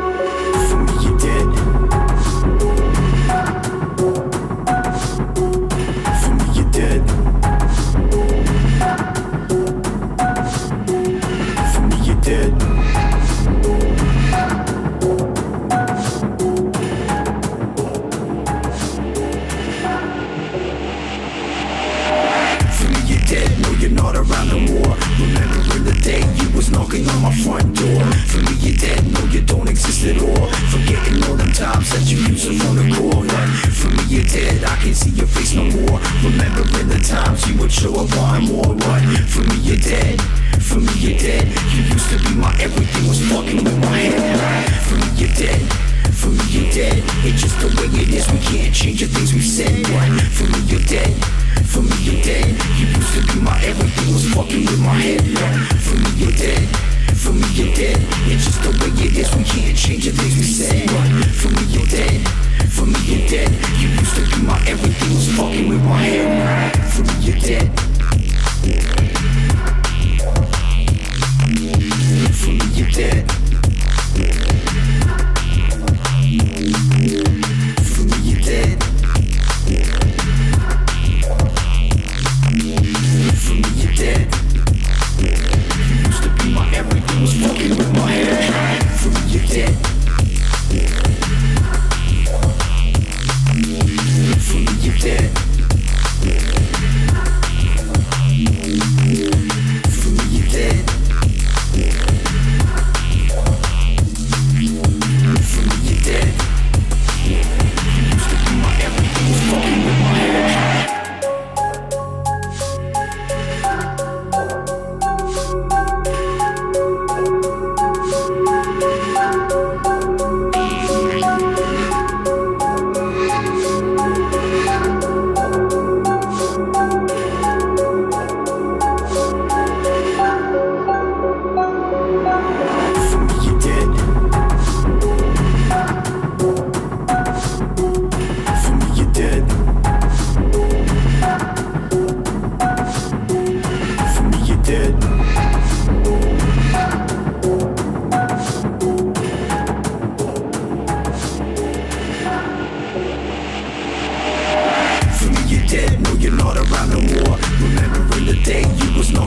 Thank you. Dead, no you're not around no more. Remembering the day you was knocking on my front door? For me you're dead, no you don't exist at all. Forgetting all them times that you used to phone a call For me you're dead, I can't see your face no more. Remembering the times you would show up wanting more What? For me you're dead, for me you're dead. You used to be my everything was fucking with my head. For me you're dead. For me you're dead. It's just the way it is. We can't change the things we said. What? For me you're dead For me you're dead You used to be my everything Was fucking with my head What? For me you're dead For me you're dead It's just the way it is We can't change the things we said What? For me you're dead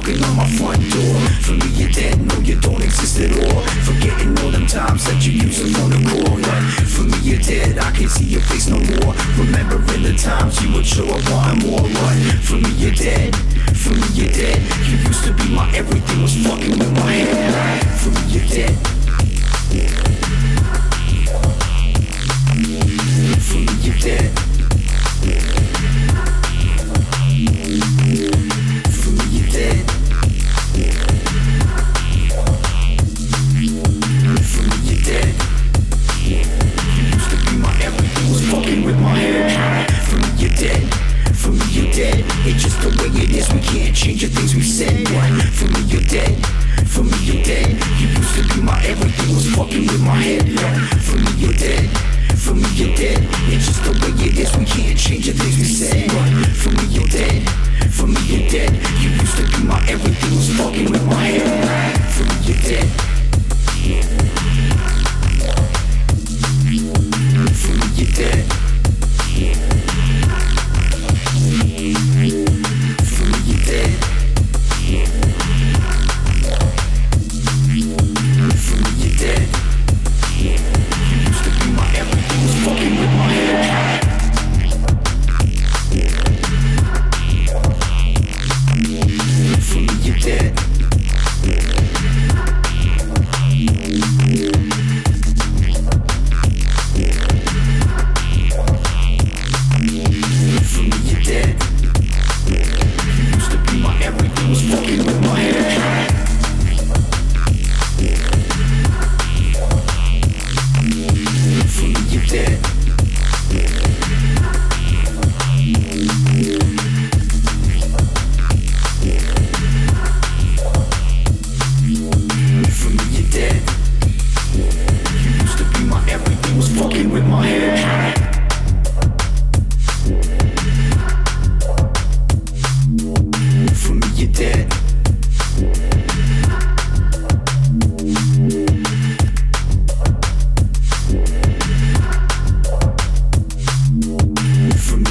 knocking on my front door. For me you're dead, no you don't exist at all. Forgetting all them times that you used to phone a call For me you're dead, I can't see your face no more. Remembering the times you would show up wanting more But For me you're dead, for me you're dead. You used to be my everything was fucking with my head. For me you're dead. For We can't change the things we said. What? For me you're dead. For me you're dead. You used to be my everything Was fucking with my head. What? For me you're dead. For me you're dead. It's just the way it is. We you dead.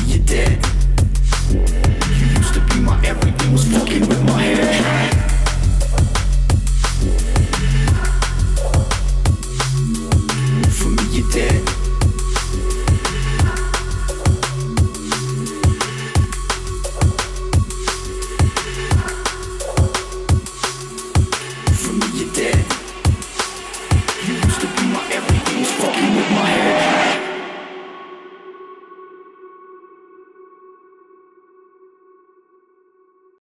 You're dead. You used to be my everything, was fucking with my head. You're dead.